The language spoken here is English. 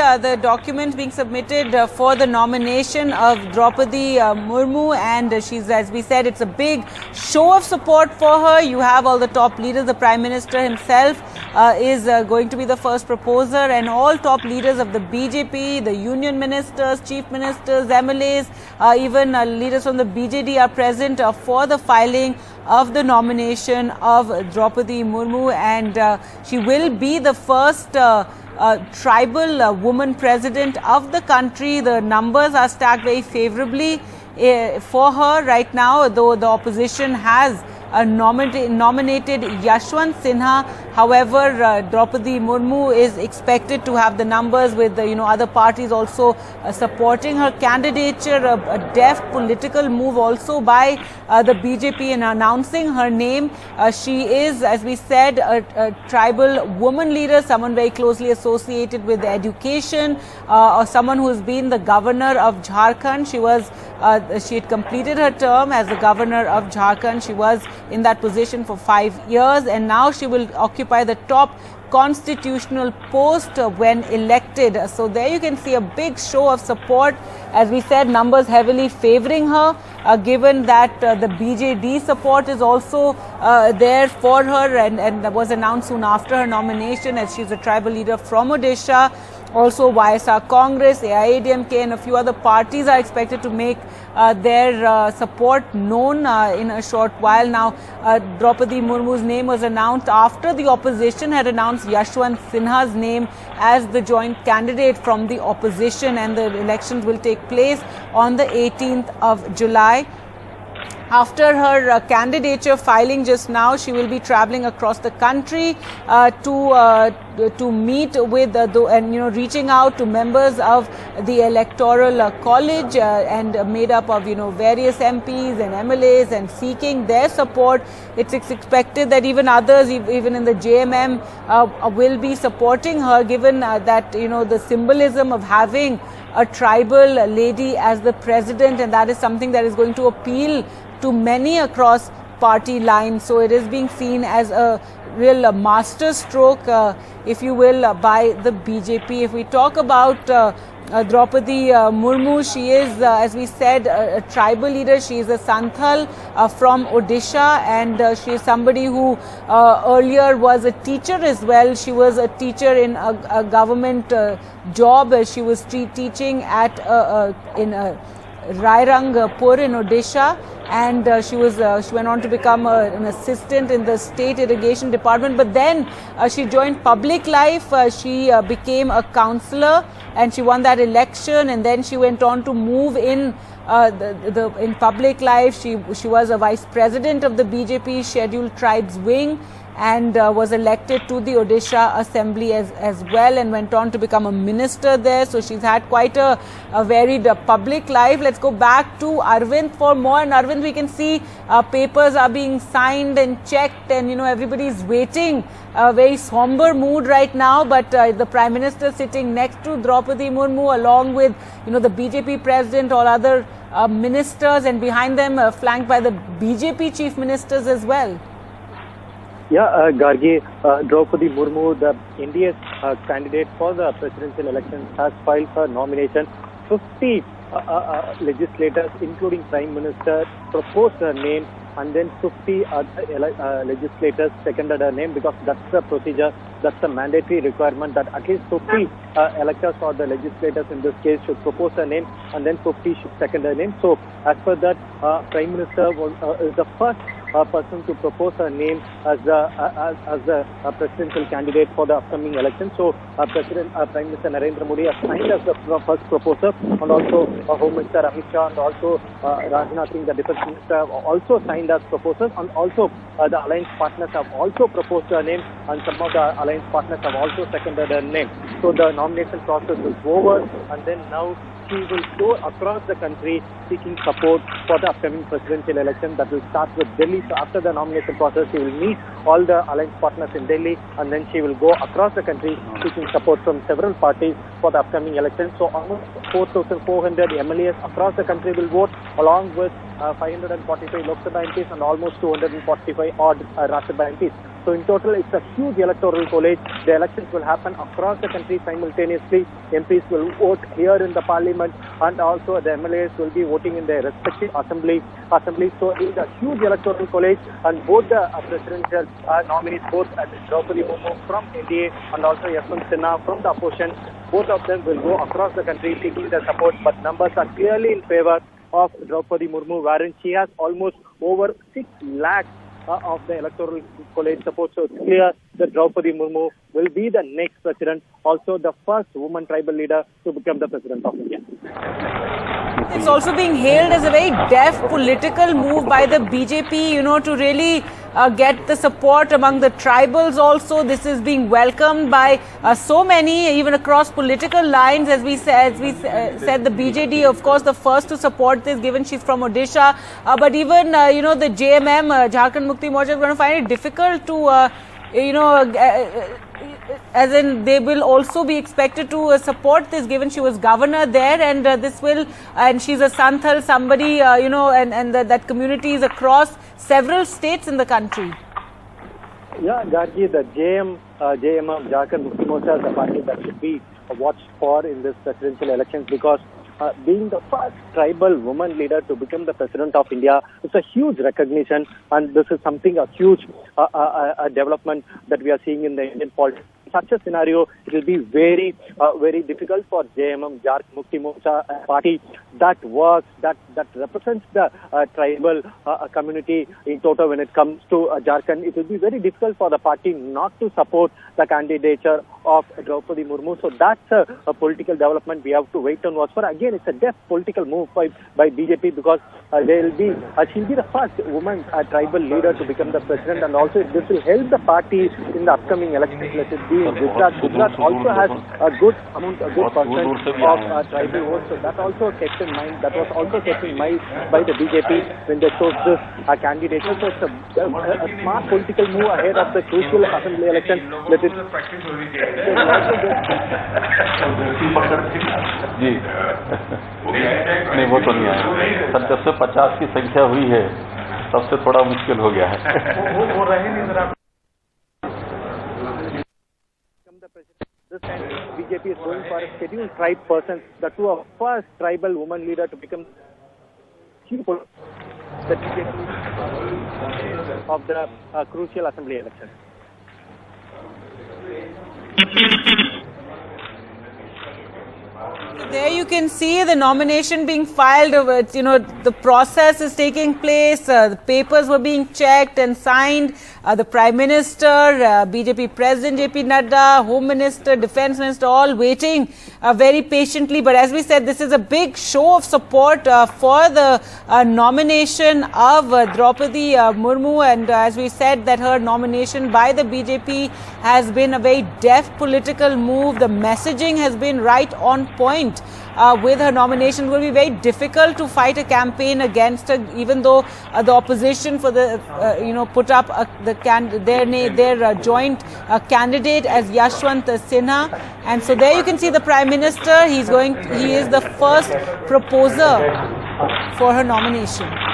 uh, the document being submitted uh, for the nomination of Droupadi uh, Murmu, and uh, she's, as we said, it's a big show of support for her. You have all the top leaders. The Prime Minister himself uh, is uh, going to be the first proposer, and all top leaders of the BJP, the union ministers, chief ministers, MLAs, even leaders from the BJD are present for the filing of the nomination of Droupadi Murmu, and she will be the first. Tribal woman president of the country. The numbers are stacked very favorably uh, for her right now, though the opposition has uh, nominated, nominated Sinha. However, uh, Droupadi Murmu is expected to have the numbers with the, you know other parties also uh, supporting her candidature. A, a, deft political move also by uh, the BJP in announcing her name. Uh, she is, as we said, a, a, tribal woman leader, someone very closely associated with education, uh, or someone who has been the governor of Jharkhand. She was she had completed her term as the governor of Jharkhand. She was in that position for five years and now she will occupy the top constitutional post when elected. So there you can see a big show of support. As we said, numbers heavily favoring her, uh, given that uh, the BJD support is also uh, there for her and, and was announced soon after her nomination as she's a tribal leader from Odisha. Also, YSR Congress, AIADMK, and a few other parties are expected to make uh, their uh, support known uh, in a short while. Now, uh, Droupadi Murmu's name was announced after the opposition had announced Yashwant Sinha's name as the joint candidate from the opposition, and the elections will take place on the 18th of July. After her uh, candidature filing just now, she will be traveling across the country uh, to uh, to meet with the, and you know reaching out to members of the electoral uh, college uh, and made up of you know various MPs and MLAs and seeking their support. It's expected that even others, even in the JMM, uh, will be supporting her, given that you know the symbolism of having a tribal lady as the president, and that is something that is going to appeal to many across party lines. So it is being seen as a real uh, master stroke, uh, if you will, uh, by the BJP. If we talk about uh, uh, Droupadi uh, Murmu, she is, uh, as we said, a, a, tribal leader. She is a Santhal uh, from Odisha, and uh, she is somebody who earlier was a teacher as well. She was a teacher in a, a government job. She was teaching at in Rairangpur in Odisha and uh, she was uh, she went on to become a, an assistant in the state irrigation department. But then uh, she joined public life. Uh, she uh, became a councillor and she won that election. And then she went on to move in uh, the, the, in public life. She she was a vice president of the BJP scheduled tribes wing and uh, was elected to the Odisha Assembly as, as well and went on to become a minister there. So she's had quite a, a varied uh, public life. Let's go back to Arvind for more. And Arvind, we can see uh, papers are being signed and checked and, you know, everybody's waiting. A very somber mood right now, but uh, the Prime Minister sitting next to Droupadi Murmu along with, you know, the BJP president, all other uh, ministers and behind them uh, flanked by the BJP chief ministers as well. Yeah, uh, Gargi, uh, Droupadi Murmu, the NDA's uh, candidate for the presidential election, has filed for nomination. 50 uh, uh, uh, legislators, including Prime Minister, proposed her name, and then 50 other legislators seconded her name because that's the procedure, that's the mandatory requirement that at least 50 electors or the legislators in this case should propose her name, and then 50 should second her name. So, as per that, Prime Minister was, is the first a person to propose a name as a as, as a, a presidential candidate for the upcoming election. So, uh, President uh, Prime Minister Narendra Modi has signed as the first proposer, and also uh, Home Minister Amit Shah and also uh, Rajnath Singh, the Defence Minister, also signed as proposers, and also uh, the alliance partners have also proposed a name, and some of the alliance partners have also seconded a name. So, the nomination process is over, and then now she will go across the country seeking support for the upcoming presidential election that will start with Delhi. So after the nomination process, she will meet all the alliance partners in Delhi and then she will go across the country seeking support from several parties for the upcoming election. So almost 4,400 MLAs across the country will vote along with uh, 545 Lok Sabha MPs and almost 245 odd uh, Rajya Sabha MPs. So in total, it's a huge electoral college. The elections will happen across the country simultaneously. MPs will vote here in the parliament and also the MLAs will be voting in their respective assembly. assembly. So it's a huge electoral college and both the presidential uh, nominees, both uh, Droupadi Murmu from NDA and also Yashwant Sinha from the opposition, both of them will go across the country seeking their support, but numbers are clearly in favor of Droupadi Murmu, wherein she has almost over 6 lakhs Ah, of the electoral college support. So it's clear that Droupadi Murmu will be the next president, also the first woman tribal leader to become the president of India. It's also being hailed as a very deft political move by the BJP, you know, to really uh, get the support among the tribals also. This is being welcomed by uh, so many, even across political lines. As we, said, as we uh, said, the BJD, of course, the first to support this, given she's from Odisha. Uh, but even, uh, you know, the JMM, uh, Jharkhand Mukti Morcha, is going to find it difficult to, you know, as in they will also be expected to uh, support this given she was governor there and uh, this will and she's a santhal somebody uh, you know and and the, that community is across several states in the country. Yeah gargi the jm uh, jm of jharkhand mukti morcha is a party that should be watched for in this presidential elections because uh, being the first tribal woman leader to become the president of India. It's a huge recognition, and this is something a huge uh, uh, uh development that we are seeing in the Indian politics such a scenario, it will be very, uh, very difficult for JMM, Jhark Mukti Morcha party that works, that, that represents the uh, tribal uh, community in total when it comes to uh, Jharkhand. It will be very difficult for the party not to support the candidature of Droupadi Murmu. So that's a, a political development we have to wait and watch for. Again, it's a deft political move by, by BJP because uh, they will be, uh, she'll be the first woman uh, tribal leader to become the president and also this will help the party in the upcoming elections. Let it be Gujarat. Gujarat also has a good amount, a good percent of uh, tribal votes. So that also kept in mind. That was also kept in mind by the BJP when they chose this uh, candidate. So it's a, a, a, smart political move ahead of the crucial assembly election. Let it. जी नहीं वो तो नहीं आया sir जब से पचास की संख्या हुई है तब से थोड़ा मुश्किल हो गया है वो, वो रहे नहीं जरा This time, BJP is going for a scheduled tribe person, the two of first tribal woman leader to become chief the BJP of the uh, crucial assembly election. There you can see the nomination being filed. You know, the process is taking place. Uh, the papers were being checked and signed. Uh, the Prime Minister, uh, BJP President JP Nadda, Home Minister, Defence Minister, all waiting uh, very patiently. But as we said, this is a big show of support uh, for the uh, nomination of uh, Droupadi Murmu. And as we said, that her nomination by the BJP has been a very deft political move. The messaging has been right on point uh, with her nomination. It will be very difficult to fight a campaign against her, even though uh, the opposition for the, uh, you know, put up the can their their uh, joint uh, candidate as Yashwant Sinha. And so there you can see the Prime Minister. He's going. He is the first proposer for her nomination.